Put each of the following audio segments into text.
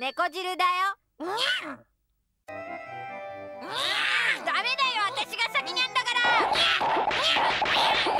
猫汁だよ。ダメだよ。私が先にやんだから。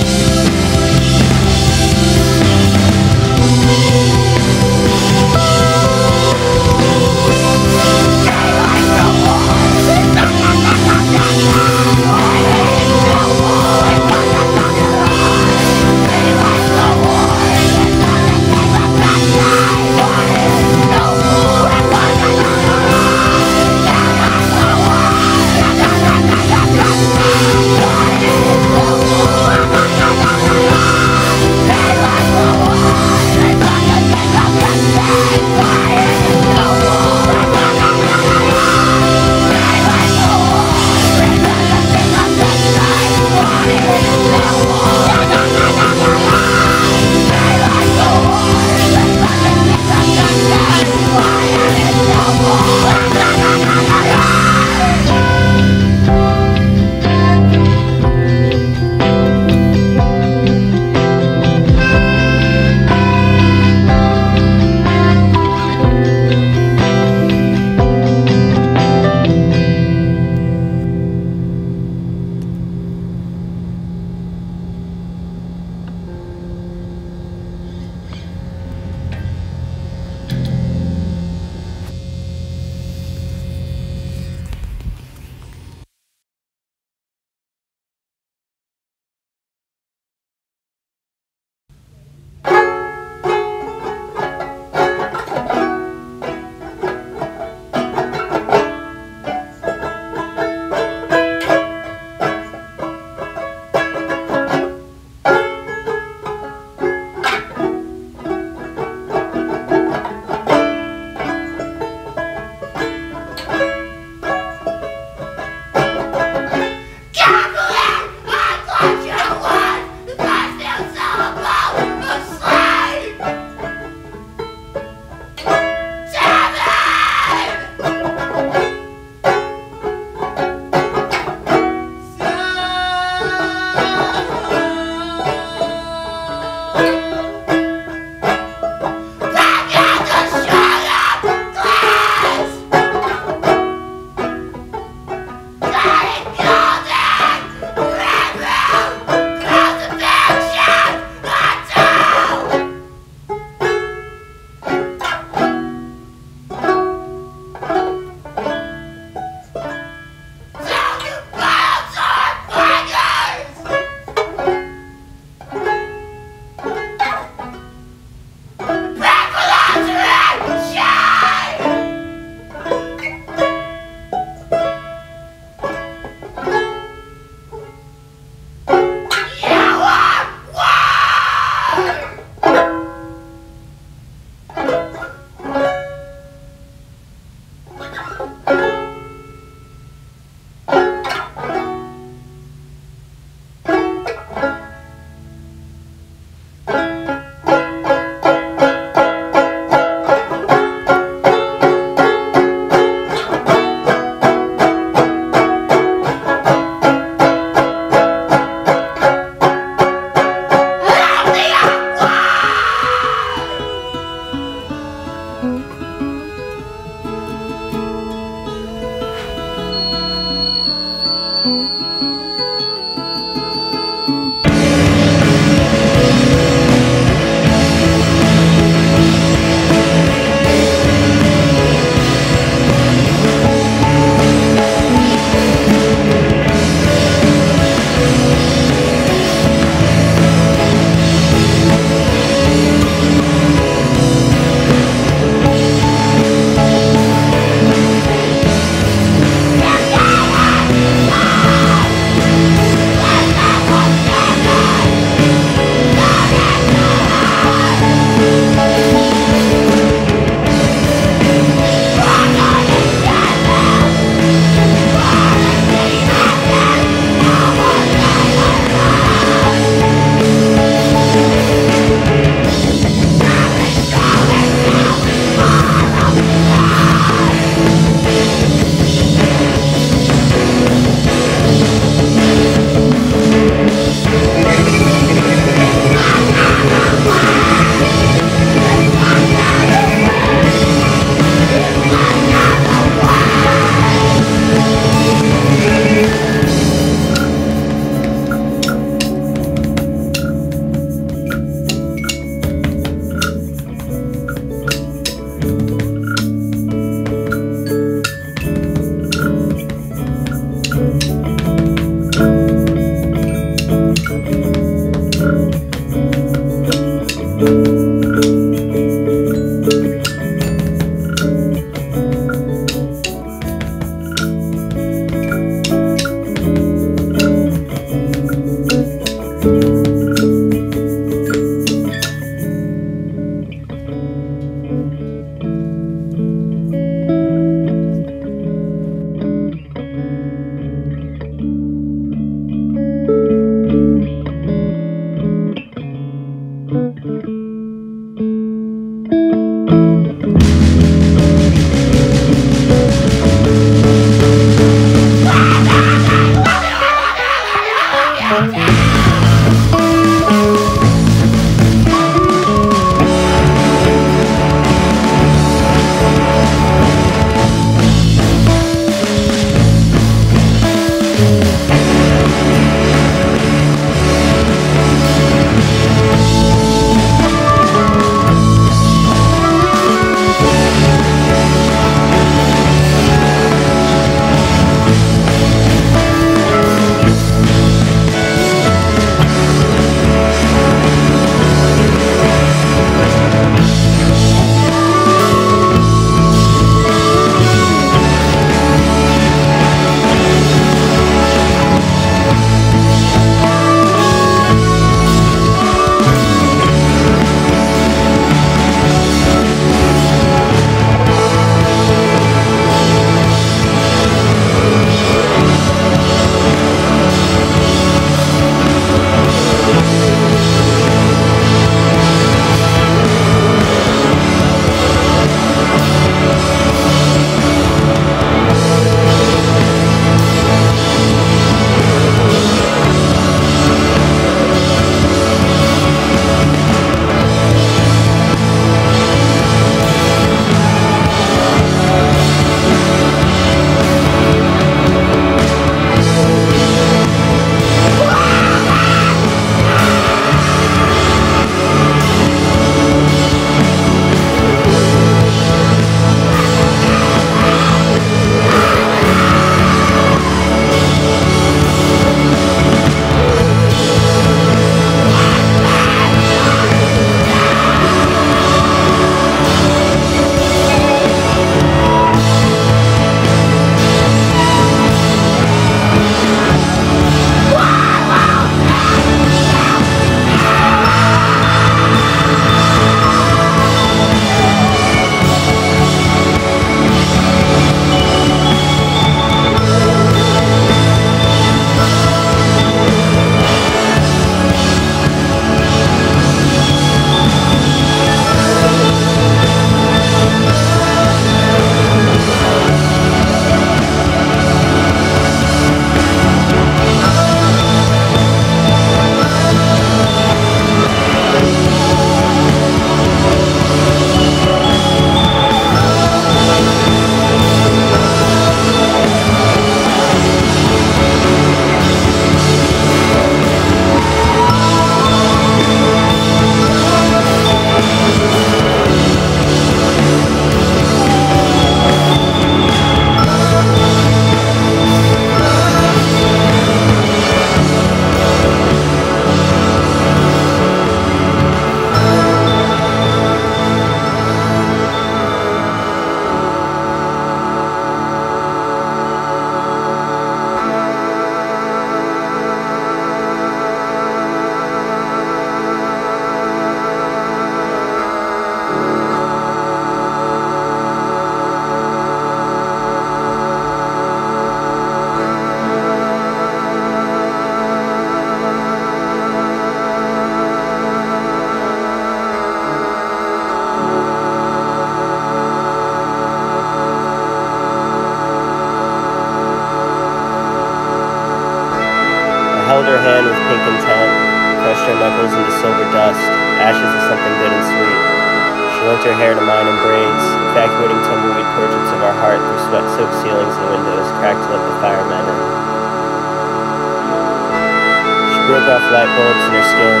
Broke off light bulbs in her skin,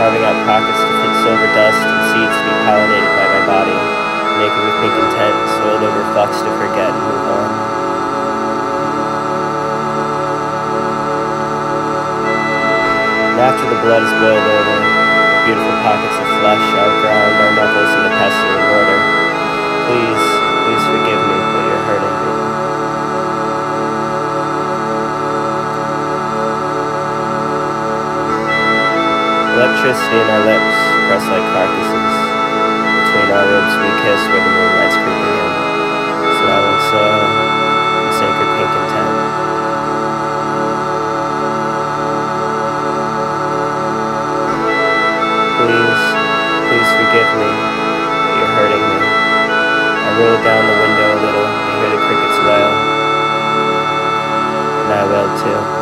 carving out pockets to fit silver dust and seeds to be pollinated by my body, naked with pink intent, soiled over fucks to forget and move on. After the blood is boiled over, beautiful pockets of flesh outground our knuckles into pestle and mortar. Please, please forgive me, but you're hurting me. Electricity in our lips press like carcasses. Between our ribs we kiss where the moonlight's creeping in, smelling soil and sacred pink intent. Please, please forgive me, you're hurting me. I roll down the window a little and hear the crickets wail. And I wailed too.